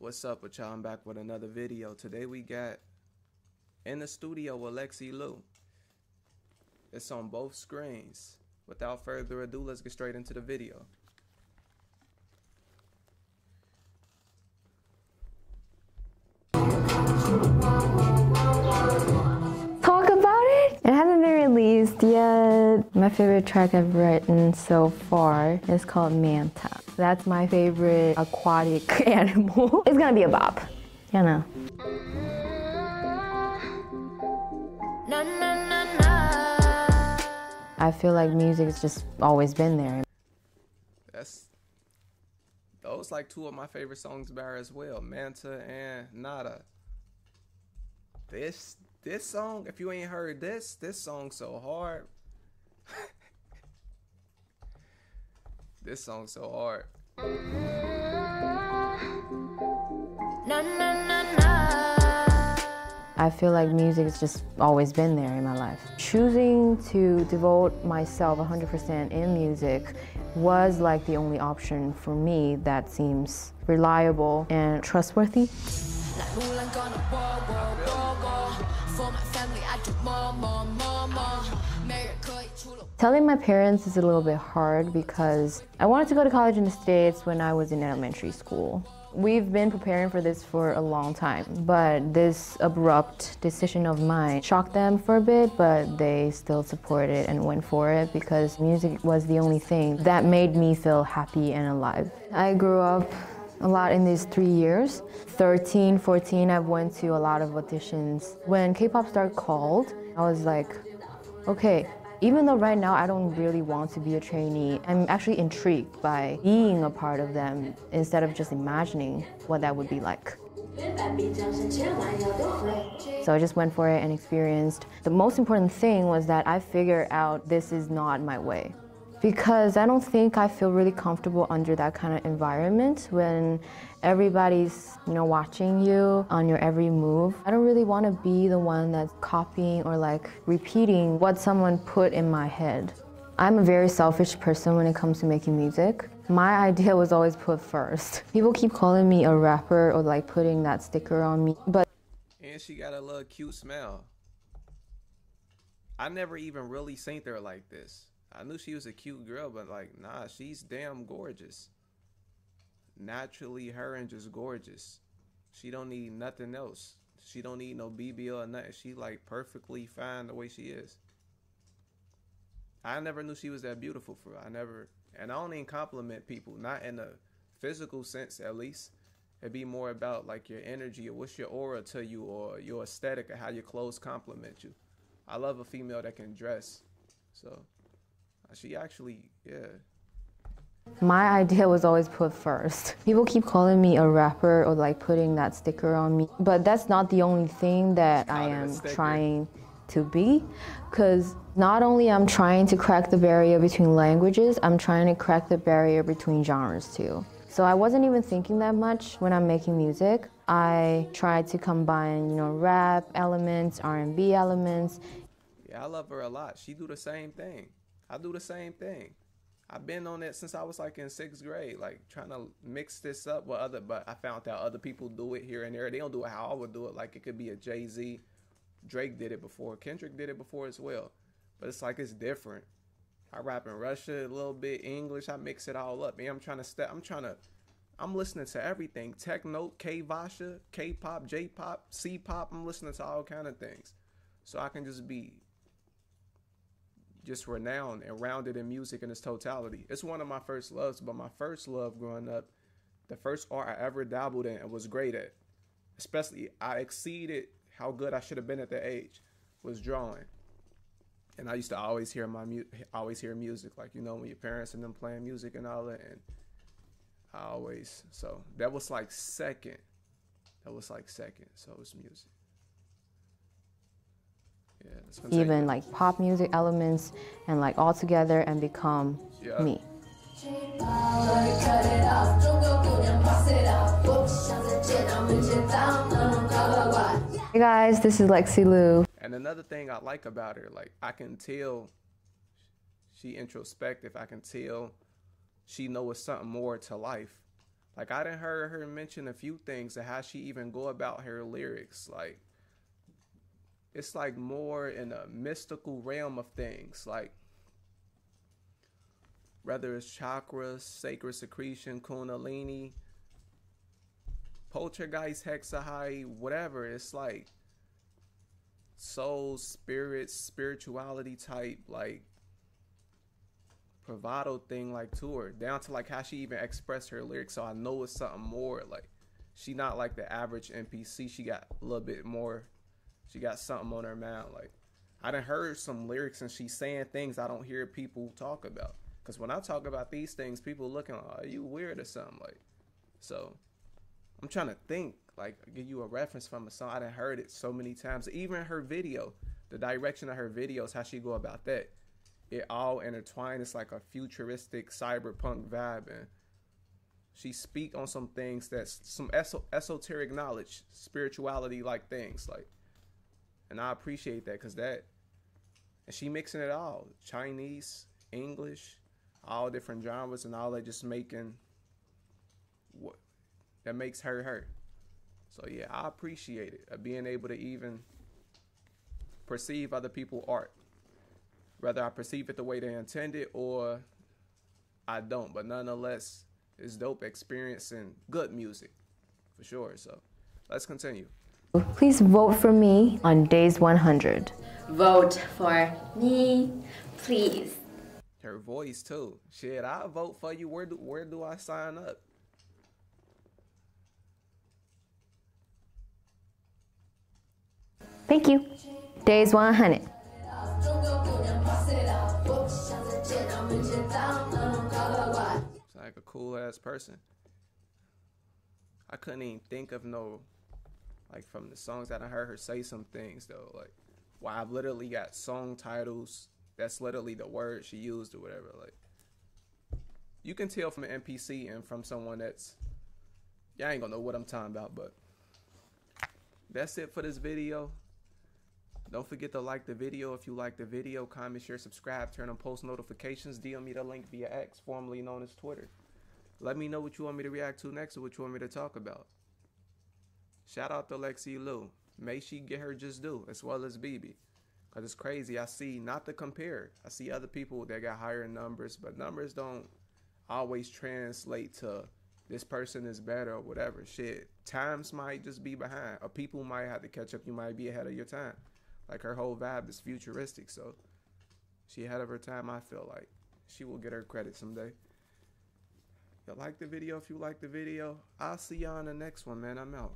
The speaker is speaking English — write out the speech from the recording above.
What's up with y'all? I'm back with another video. Today we got in the studio with Lexie Liu. It's on both screens. Without further ado, let's get straight into the video. talk about it. It hasn't been released yet. My favorite track I've written so far is called Manta. That's my favorite aquatic animal. it's gonna be a bop. You know. I feel like music has just always been there. That's those like two of my favorite songs by her as well. Manta and Nada. This this song, if you ain't heard this, this song so hard. This song so hard. I feel like music has just always been there in my life. Choosing to devote myself 100% in music was like the only option for me that seems reliable and trustworthy. Telling my parents is a little bit hard because I wanted to go to college in the States when I was in elementary school. We've been preparing for this for a long time, but this abrupt decision of mine shocked them for a bit, but they still supported and went for it because music was the only thing that made me feel happy and alive. I grew up a lot in these three years. 13, 14, I went to a lot of auditions. When K-pop star called, I was like, okay, even though right now I don't really want to be a trainee, I'm actually intrigued by being a part of them instead of just imagining what that would be like. So I just went for it and experienced. The most important thing was that I figured out this is not my way because I don't think I feel really comfortable under that kind of environment when everybody's you know watching you on your every move. I don't really want to be the one that's copying or like repeating what someone put in my head. I'm a very selfish person when it comes to making music. My idea was always put first. People keep calling me a rapper or like putting that sticker on me, but and she got a little cute smell. I never even really seen her like this. I knew she was a cute girl, but like, nah, she's damn gorgeous. Naturally, her and just gorgeous. She don't need nothing else. She don't need no BBL or nothing. She like perfectly fine the way she is. I never knew she was that beautiful for her. I never, and I don't even compliment people, not in a physical sense at least. It'd be more about like your energy or what's your aura to you or your aesthetic or how your clothes compliment you. I love a female that can dress. So she actually, yeah. My idea was always put first. People keep calling me a rapper or like putting that sticker on me, but that's not the only thing that I am trying to be because not only I'm trying to crack the barrier between languages, I'm trying to crack the barrier between genres too. So I wasn't even thinking that much when I'm making music. I tried to combine, you know, rap elements, R&B elements. Yeah, I love her a lot. She do the same thing. I do the same thing. I've been on it since I was like in sixth grade, like trying to mix this up with other. But I found out other people do it here and there. They don't do it how I would do it. Like it could be a Jay Z, Drake did it before, Kendrick did it before as well. But it's like it's different. I rap in Russia a little bit, English. I mix it all up. And I'm trying to step. I'm trying to. I'm listening to everything: techno, K Vasha, K-pop, J-pop, C-pop. I'm listening to all kind of things, so I can just be just renowned and rounded in music in its totality. It's one of my first loves, but my first love growing up, the first art I ever dabbled in and was great at, especially I exceeded how good I should have been at the age, was drawing. And I used to always hear my mu- always hear music, like you know when your parents and them playing music and all that, and I always so that was like second. That was like second. So it was music. Yeah, even like pop music elements and like all together and become yeah. me. Hey guys, this is Lexie Liu. And another thing I like about her, like I can tell she introspective. I can tell she knows something more to life. Like I didn't heard her mention a few things of how she even go about her lyrics. Like it's like more in a mystical realm of things. Like whether it's chakras, sacred secretion, kundalini, poltergeist, hexahai, whatever. It's like soul, spirit, spirituality type, like bravado thing, like to her, down to like how she even expressed her lyrics. So I know it's something more. Like she not like the average NPC. She got a little bit more. She got something on her mind. Like I done heard some lyrics and she's saying things I don't hear people talk about. Cause when I talk about these things, people looking like, are you weird or something? Like, so I'm trying to think, like, give you a reference from a song. I done heard it so many times. Even her video, the direction of her videos, how she go about that, it all intertwined. It's like a futuristic cyberpunk vibe, and she speak on some things that's some eso- esoteric knowledge, spirituality like things, like, and I appreciate that because that, and she mixing it all, Chinese, English, all different genres, and all that just making what that makes her her. So yeah, I appreciate it of being able to even perceive other people art. Whether I perceive it the way they intended or I don't, but nonetheless, it's dope experiencing good music for sure. So let's continue. Please vote for me on Dazed 100. Vote for me, please. Her voice too. Shit, I'll vote for you. Where do where do I sign up? Thank you. Dazed 100. It's like a cool ass person. I couldn't even think of no, like from the songs that I heard her say some things though. Like, why I've literally got song titles. That's literally the word she used or whatever. Like, you can tell from an NPC and from someone that's, y'all ain't gonna know what I'm talking about, but that's it for this video. Don't forget to like the video if you like the video. Comment, share, subscribe, turn on post notifications. DM me the link via X, formerly known as Twitter. Let me know what you want me to react to next or what you want me to talk about. Shout out to Lexie Liu. May she get her just due, as well as BB. Because it's crazy. I see, not to compare, I see other people that got higher numbers, but numbers don't always translate to this person is better or whatever. Shit, times might just be behind, or people might have to catch up. You might be ahead of your time. Like her whole vibe is futuristic, so she ahead of her time. I feel like she will get her credit someday. Y'all like the video? If you like the video, I'll see y'all on the next one, man. I'm out.